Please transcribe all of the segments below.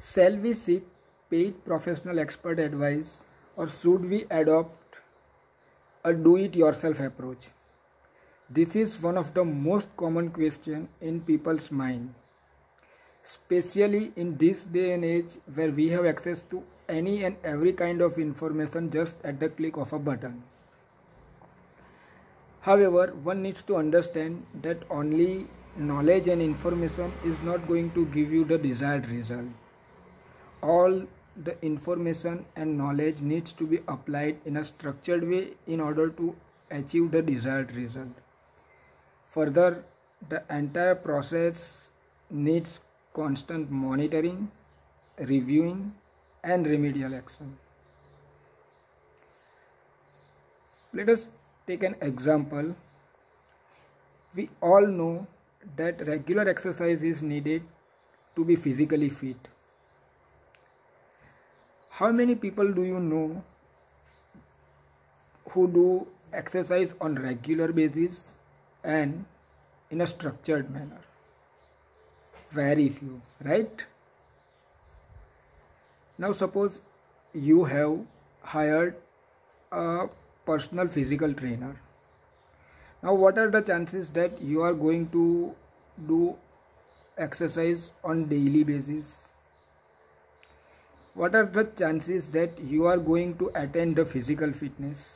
Shall we seek paid professional expert advice or should we adopt a do it yourself approach? This is one of the most common question in people's mind, especially in this day and age where we have access to any and every kind of information just at the click of a button. However, one needs to understand that only knowledge and information is not going to give you the desired result. All the information and knowledge needs to be applied in a structured way in order to achieve the desired result. Further, the entire process needs constant monitoring, reviewing, and remedial action. Let us take an example. We all know that regular exercise is needed to be physically fit. How many people do you know who do exercise on regular basis and in a structured manner? Very few, right? Now suppose you have hired a personal physical trainer now what are the chances that you are going to do exercise on daily basis what are the chances that you are going to attain the physical fitness?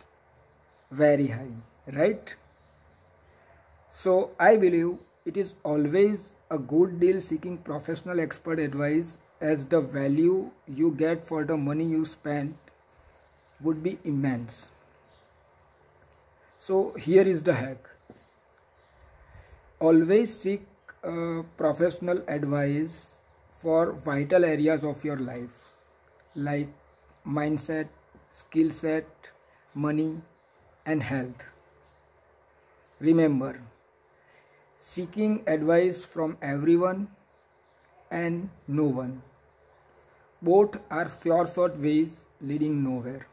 Very high right? So i believe it is always a good deal seeking professional expert advice as the value you get for the money you spend would be immense. So here is the hack. Always seek uh, professional advice for vital areas of your life like mindset skill set money and health. Remember seeking advice from everyone and no one. Both are sure short ways leading nowhere.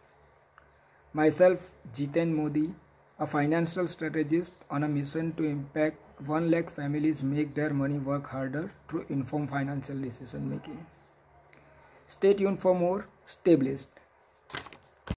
Myself jiten modi a financial strategist on a mission to impact 1 lakh families make their money work harder through informed financial decision making. Stay tuned for more. Stay blessed.